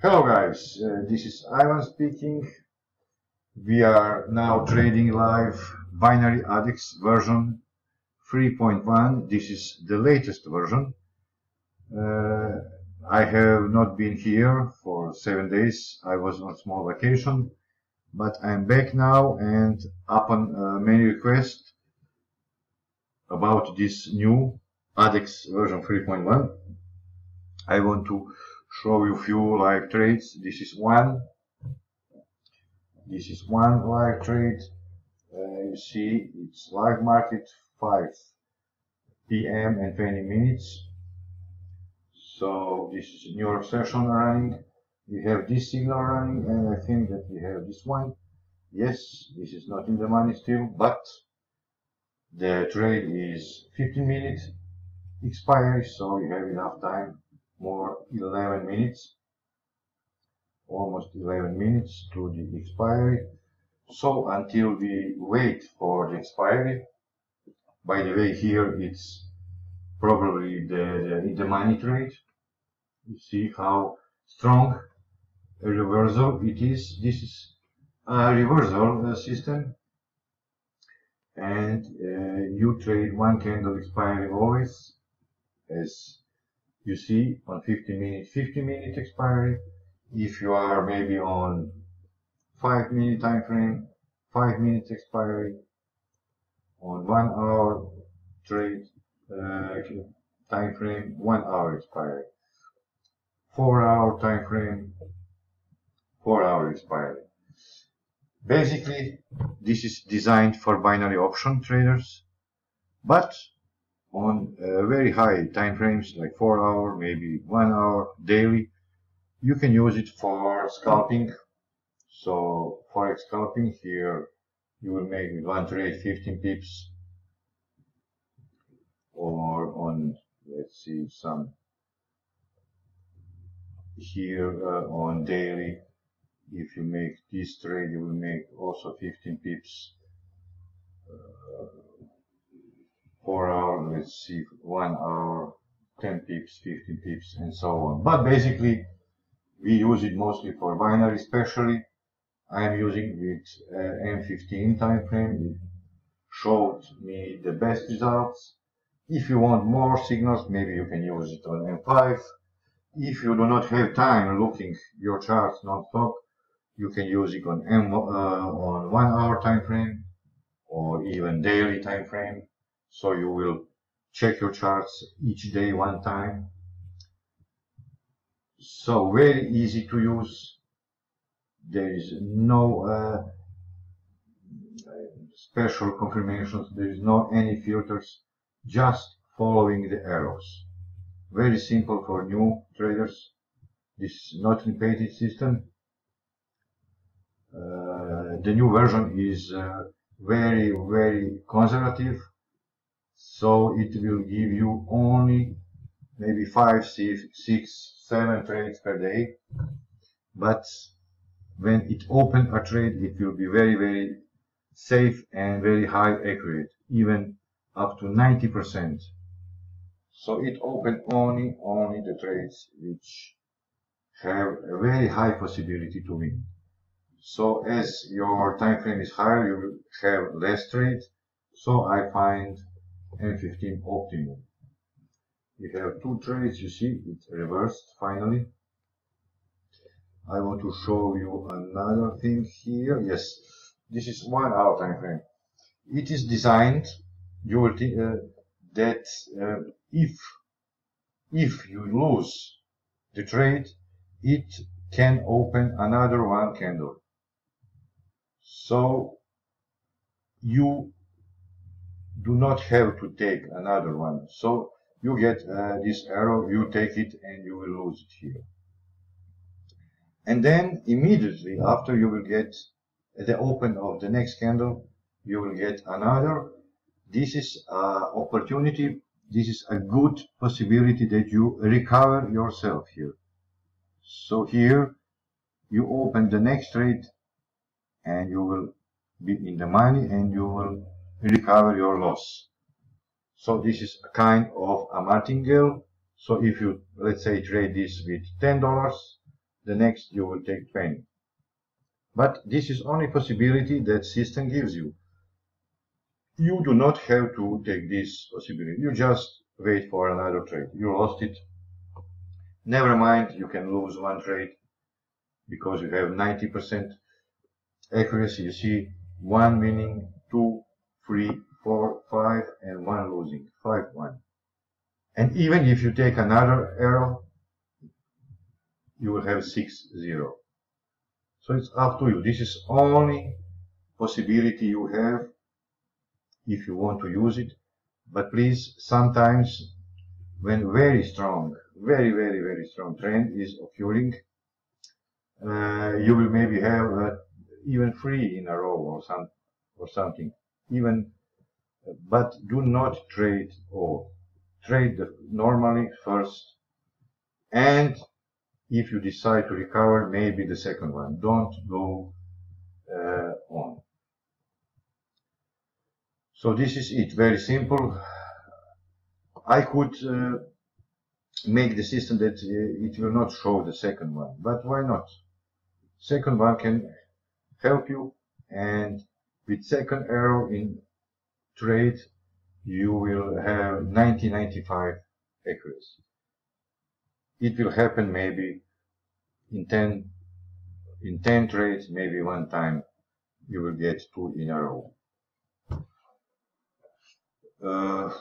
Hello guys, uh, this is Ivan speaking. We are now trading live binary ADEX version 3.1. This is the latest version. Uh, I have not been here for seven days. I was on small vacation, but I'm back now and upon uh, many requests about this new ADEX version 3.1, I want to show you few live trades. This is one. This is one live trade. Uh, you see, it's live market 5 p.m. and 20 minutes. So this is New York session running. We have this signal running, and I think that we have this one. Yes, this is not in the money still, but the trade is 15 minutes expiry, so you have enough time more 11 minutes almost 11 minutes to the expiry. So until we wait for the expiry by the way here it's probably the, the, the money trade. You see how strong a reversal it is. This is a reversal system. And uh, you trade one candle expiry always as you see on 50 minutes 50 minute expiry. If you are maybe on 5 minute time frame 5 minutes expiry on 1 hour trade uh, time frame 1 hour expiry. 4 hour time frame 4 hour expiry. Basically this is designed for binary option traders but on uh, very high time frames like 4 hour maybe 1 hour daily. You can use it for scalping. So forex scalping here you will make one trade 15 pips. Or on let's see some here uh, on daily. If you make this trade you will make also 15 pips. Uh, 4 hour, let's see, 1 hour, 10 pips, 15 pips, and so on. But basically, we use it mostly for binary, especially I am using with uh, M15 time frame. It showed me the best results. If you want more signals, maybe you can use it on M5. If you do not have time looking your charts non-stop, you can use it on M uh, on one hour time frame or even daily time frame so you will check your charts each day one time. So very easy to use. There is no uh, special confirmations. There is no any filters. Just following the arrows. Very simple for new traders. This is not repainted system. Uh, the new version is uh, very very conservative so it will give you only maybe five, six, seven trades per day. But when it opens a trade, it will be very, very safe and very high accurate, even up to 90%. So it opens only, only the trades which have a very high possibility to win. So as your time frame is higher, you will have less trades. So I find M15 optimum. We have two trades, you see, it's reversed finally. I want to show you another thing here. Yes, this is one hour time frame. It is designed, you will think uh, that uh, if if you lose the trade, it can open another one candle. So you do not have to take another one. So you get uh, this arrow, you take it and you will lose it here. And then immediately after you will get the open of the next candle, you will get another. This is an opportunity. This is a good possibility that you recover yourself here. So here you open the next trade and you will be in the money and you will recover your loss. So this is a kind of a martingale. So if you, let's say, trade this with $10, the next you will take 20. But this is only possibility that system gives you. You do not have to take this possibility. You just wait for another trade. You lost it. Never mind, you can lose one trade because you have 90% accuracy. You see, one winning, two, three, four, five, and one losing. Five, one. And even if you take another arrow, you will have six, zero. So it's up to you. This is only possibility you have if you want to use it. But please, sometimes when very strong, very, very, very strong trend is occurring, uh, you will maybe have uh, even three in a row or some or something. Even, but do not trade all. Trade normally first, and if you decide to recover, maybe the second one. Don't go uh, on. So this is it, very simple. I could uh, make the system that uh, it will not show the second one, but why not? Second one can help you and with second arrow in trade you will have 1995 accuracy. It will happen maybe in 10 in 10 trades, maybe one time you will get two in a row. Uh,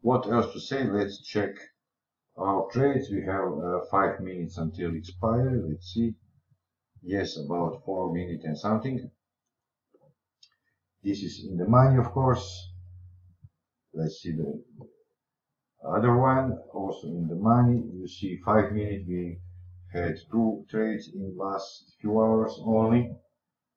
what else to say? Let's check our trades. We have uh, five minutes until expiry. Let's see. Yes, about four minutes and something. This is in the money, of course. Let's see the other one, also in the money. You see five minutes. We had two trades in last few hours only.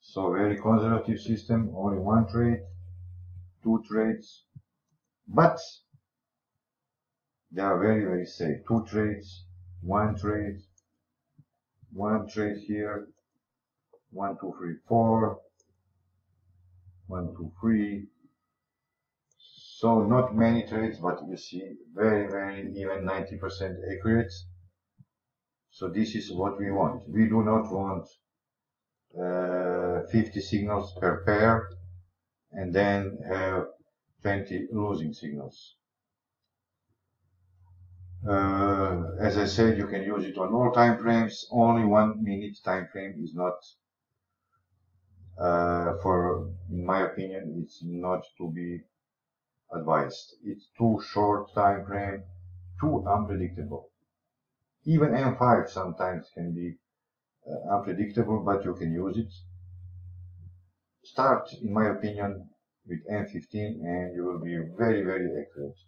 So very conservative system, only one trade two trades, but they are very, very safe. Two trades, one trade, one trade here, one, two, three, four, one, two, three. So not many trades, but you see very, very even 90% accurate. So this is what we want. We do not want uh, 50 signals per pair and then have 20 losing signals. Uh, as I said, you can use it on all time frames. Only one minute time frame is not, uh, for, in my opinion, it's not to be advised. It's too short time frame, too unpredictable. Even M5 sometimes can be uh, unpredictable, but you can use it start, in my opinion, with M15 and you will be very, very accurate.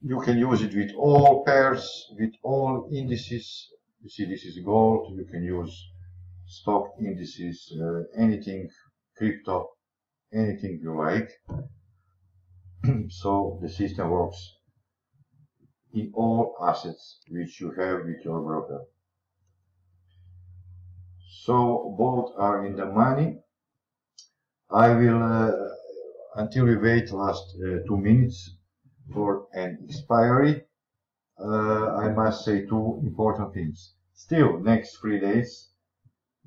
You can use it with all pairs, with all indices. You see, this is gold. You can use stock indices, uh, anything, crypto, anything you like. so the system works in all assets which you have with your broker. So both are in the money. I will, uh, until we wait last uh, two minutes for an expiry, uh, I must say two important things. Still, next three days,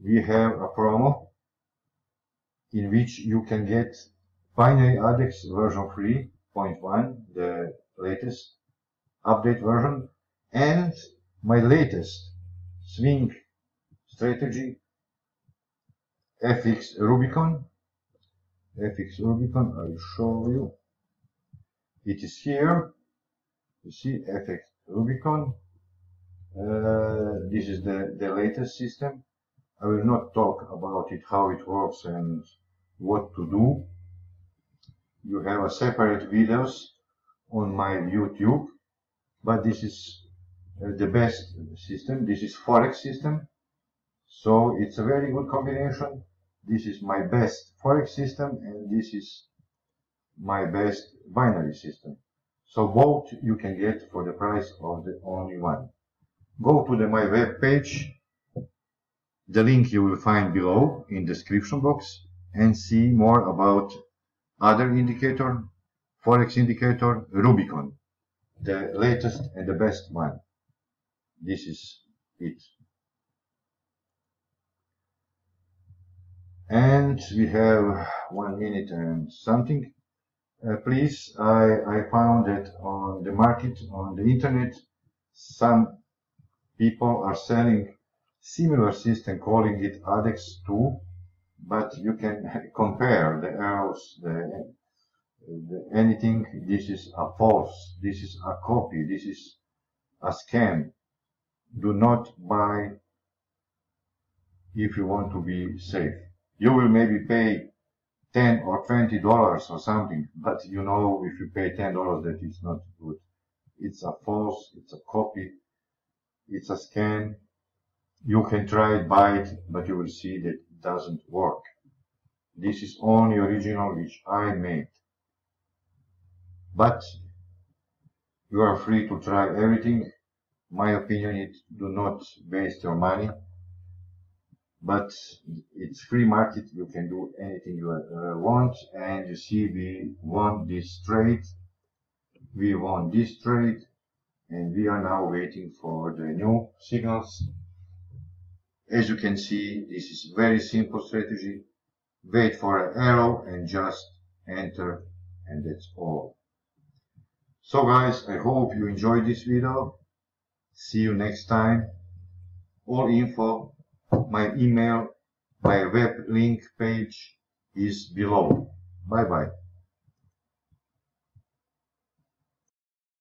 we have a promo in which you can get binary ADEX version 3.1, the latest update version, and my latest swing strategy fx Rubicon. fx Rubicon, I will show you. It is here. You see fx Rubicon. Uh, this is the, the latest system. I will not talk about it, how it works and what to do. You have a separate videos on my YouTube, but this is uh, the best system. This is Forex system. So it's a very good combination. This is my best Forex system and this is my best binary system. So both you can get for the price of the only one. Go to the, my web page. The link you will find below in description box and see more about other indicator, Forex indicator, Rubicon, the latest and the best one. this is it. And we have one minute and something. Uh, please, I, I found that on the market, on the internet, some people are selling similar system calling it ADEX 2, but you can compare the arrows, the, the, anything. This is a false, this is a copy, this is a scam. Do not buy if you want to be safe. You will maybe pay 10 or 20 dollars or something, but you know if you pay 10 dollars that it's not good. It's a false, it's a copy, it's a scam. You can try it, buy it, but you will see that it doesn't work. This is only original which I made. But you are free to try everything. My opinion is do not waste your money. But it's free market. You can do anything you uh, want. And you see we want this trade. We want this trade and we are now waiting for the new signals. As you can see, this is very simple strategy. Wait for an arrow and just enter and that's all. So guys, I hope you enjoyed this video. See you next time. All info, my email, my web link page is below. Bye bye.